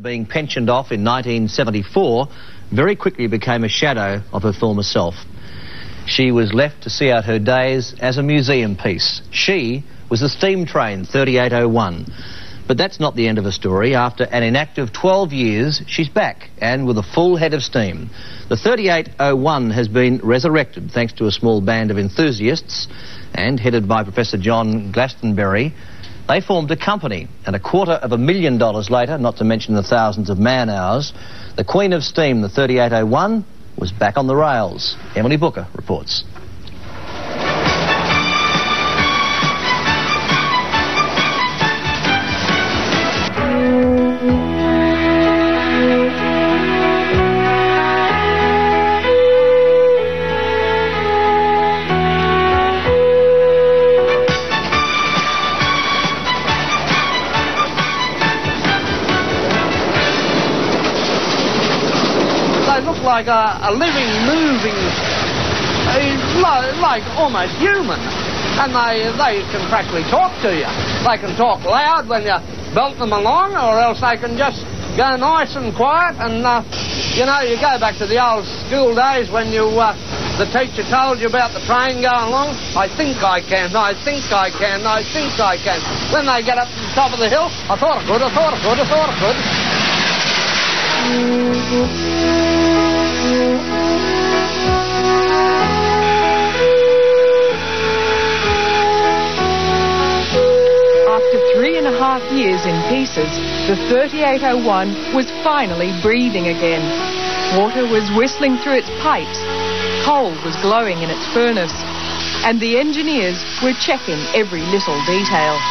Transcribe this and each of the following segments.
being pensioned off in 1974, very quickly became a shadow of her former self. She was left to see out her days as a museum piece. She was the steam train 3801. But that's not the end of her story. After an inactive 12 years, she's back and with a full head of steam. The 3801 has been resurrected thanks to a small band of enthusiasts and headed by Professor John Glastonbury. They formed a company, and a quarter of a million dollars later, not to mention the thousands of man hours, the Queen of Steam, the 3801, was back on the rails. Emily Booker reports. Look like a, a living, moving, uh, like, like almost human. And they, they can practically talk to you. They can talk loud when you belt them along, or else they can just go nice and quiet. And, uh, you know, you go back to the old school days when you, uh, the teacher told you about the train going along. I think I can, I think I can, I think I can. When they get up to the top of the hill, I thought I could, I thought I could, I thought I could. After three and a half years in pieces, the 3801 was finally breathing again. Water was whistling through its pipes, coal was glowing in its furnace, and the engineers were checking every little detail.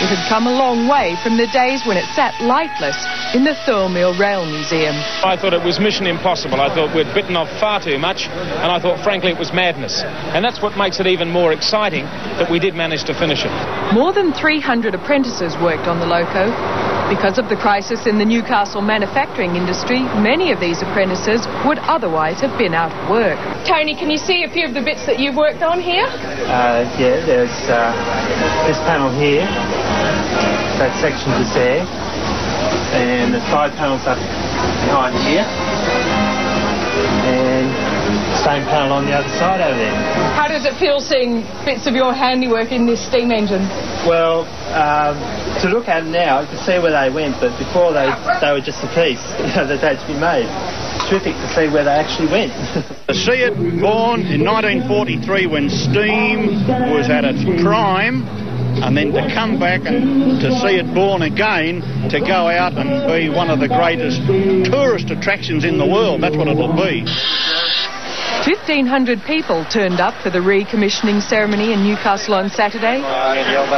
It had come a long way from the days when it sat lightless in the Thirlmere Rail Museum. I thought it was mission impossible. I thought we'd bitten off far too much, and I thought, frankly, it was madness. And that's what makes it even more exciting that we did manage to finish it. More than 300 apprentices worked on the loco. Because of the crisis in the Newcastle manufacturing industry, many of these apprentices would otherwise have been out of work. Tony, can you see a few of the bits that you've worked on here? Uh, yeah, there's uh, this panel here, that section just there, and the side panels up behind here, and same panel on the other side over there. How does it feel seeing bits of your handiwork in this steam engine? Well, um, to look at them now, you can see where they went, but before they they were just a piece you know, that had to be made. Terrific to see where they actually went. To see it born in 1943 when steam was at its prime, and then to come back and to see it born again, to go out and be one of the greatest tourist attractions in the world. That's what it'll be. 1,500 people turned up for the recommissioning ceremony in Newcastle on Saturday.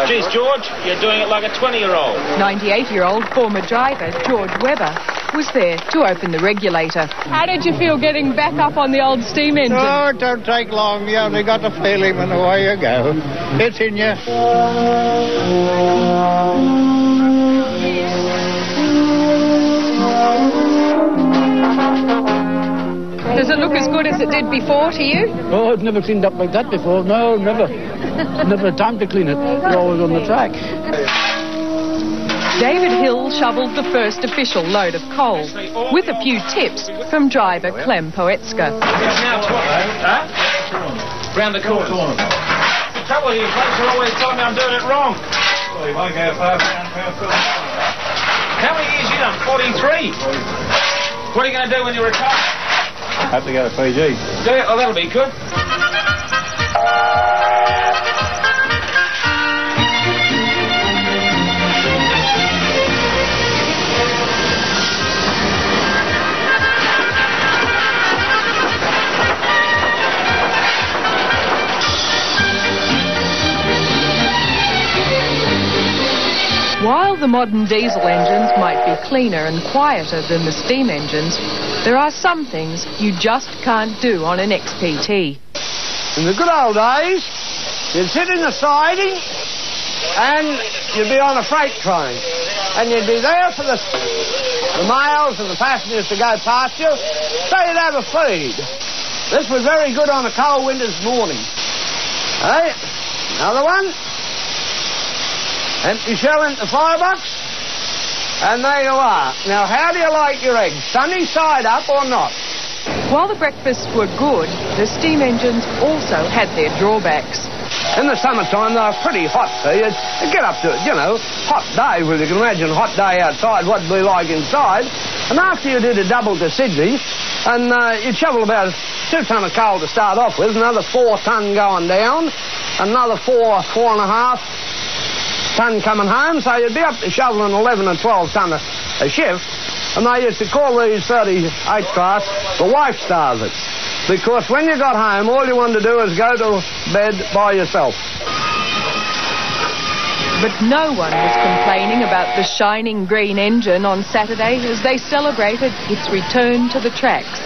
Geez, George, you're doing it like a 20-year-old. 98-year-old former driver George Webber was there to open the regulator. How did you feel getting back up on the old steam engine? Oh, it don't take long. You only got to feel him and away you go. It's in you. Look as good as it did before to you? Oh, it's never cleaned up like that before. No, never. never had time to clean it. We're always on the track. David Hill shovelled the first official load of coal, with a few tips from driver Clem Poetska. It's now 12. Huh? Round the corner. The trouble is, folks are always telling me I'm doing it wrong. How many years you done? 43? What are you going to do when you retire? Have to go to Fiji. Yeah, oh, that'll be good. The modern diesel engines might be cleaner and quieter than the steam engines, there are some things you just can't do on an XPT. In the good old days, you'd sit in the siding and you'd be on a freight train. And you'd be there for the, the mails and the passengers to go past you, so you'd have a feed. This was very good on a cold winter's morning. Hey, another one. Empty shell into the firebox. And there you are. Now, how do you like your eggs? Sunny side up or not? While the breakfasts were good, the steam engines also had their drawbacks. In the summertime, they're pretty hot. So you, you get up to, it, you know, hot day. Well, you can imagine hot day outside, what it'd be like inside. And after you did a double to Sydney, and uh, you'd shovel about two ton of coal to start off with, another four ton going down, another four, four and a half ton coming home, so you'd be up to shoveling 11 and 12 ton a, a shift. And they used to call these 38 class the wife starvers. Because when you got home, all you wanted to do was go to bed by yourself. But no one was complaining about the shining green engine on Saturday as they celebrated its return to the tracks.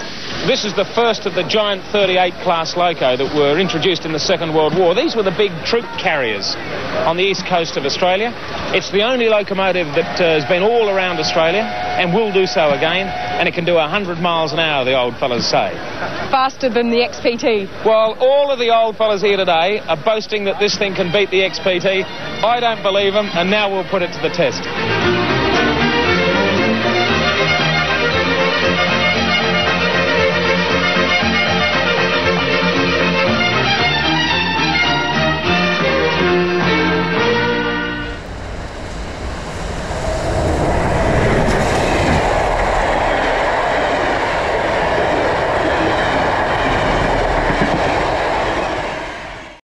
This is the first of the giant 38 class loco that were introduced in the Second World War. These were the big troop carriers on the east coast of Australia. It's the only locomotive that uh, has been all around Australia and will do so again, and it can do 100 miles an hour, the old fellas say. Faster than the XPT. Well, all of the old fellas here today are boasting that this thing can beat the XPT. I don't believe them, and now we'll put it to the test.